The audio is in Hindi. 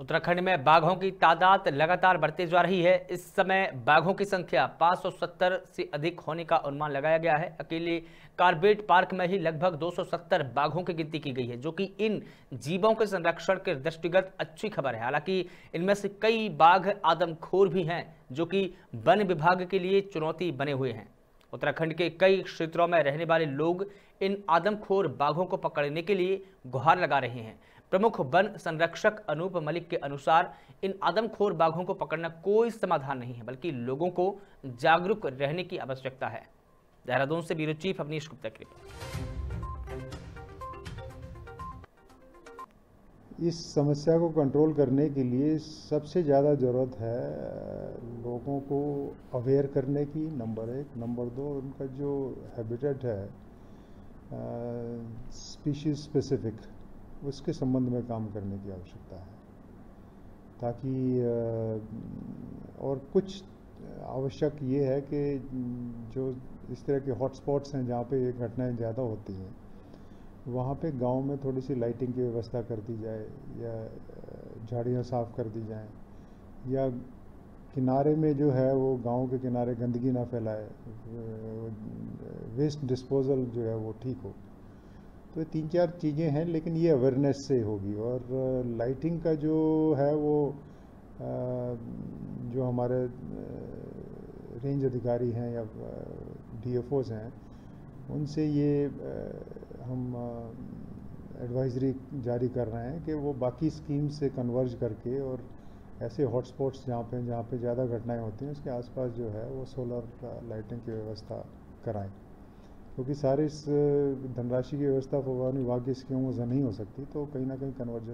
उत्तराखंड में बाघों की तादाद लगातार बढ़ती जा रही है। इस समय बाघों की संख्या 570 से अधिक होने का अनुमान लगाया गया है। अकेले कार्बेट पार्क में ही लगभग 270 बाघों की गिनती की गई है, जो कि इन जीवों के संरक्षण के दृष्टिगत अच्छी खबर है। हालाँकि इनमें से कई बाघ आदमखोर भी हैं, जो कि वन विभाग के लिए चुनौती बने हुए हैं। उत्तराखंड के कई क्षेत्रों में रहने वाले लोग इन आदमखोर बाघों को पकड़ने के लिए गुहार लगा रहे हैं। प्रमुख वन संरक्षक अनूप मलिक के अनुसार, इन आदमखोर बाघों को पकड़ना कोई समाधान नहीं है, बल्कि लोगों को जागरूक रहने की आवश्यकता है। देहरादून से ब्यूरो चीफ अवनीश गुप्ता की इस समस्या को कंट्रोल करने के लिए सबसे ज़्यादा ज़रूरत है लोगों को अवेयर करने की, नंबर एक। नंबर दो, उनका जो हैबिटेट है स्पीशीज स्पेसिफिक उसके संबंध में काम करने की आवश्यकता है। ताकि और कुछ आवश्यक ये है कि जो इस तरह के हॉटस्पॉट्स हैं जहाँ पे ये घटनाएँ ज़्यादा होती हैं, वहाँ पे गाँव में थोड़ी सी लाइटिंग की व्यवस्था कर दी जाए या झाड़ियाँ साफ़ कर दी जाएँ या किनारे में जो है वो गाँव के किनारे गंदगी ना फैलाए वेस्ट डिस्पोजल जो है वो ठीक हो। तो ये तीन चार चीज़ें हैं, लेकिन ये अवेयरनेस से होगी। और लाइटिंग का जो है वो जो हमारे रेंज अधिकारी हैं या डीएफओज हैं, उनसे ये हम एडवाइजरी जारी कर रहे हैं कि वो बाकी स्कीम से कन्वर्ज करके और ऐसे हॉटस्पॉट्स जहाँ पे जहाँ पे ज़्यादा घटनाएँ होती हैं, उसके आसपास जो है वो सोलर लाइटिंग की व्यवस्था कराएँ। क्योंकि सारे इस धनराशि की व्यवस्था भगवान विभाग की स्कीमों से नहीं हो सकती तो कहीं ना कहीं कन्वर्जन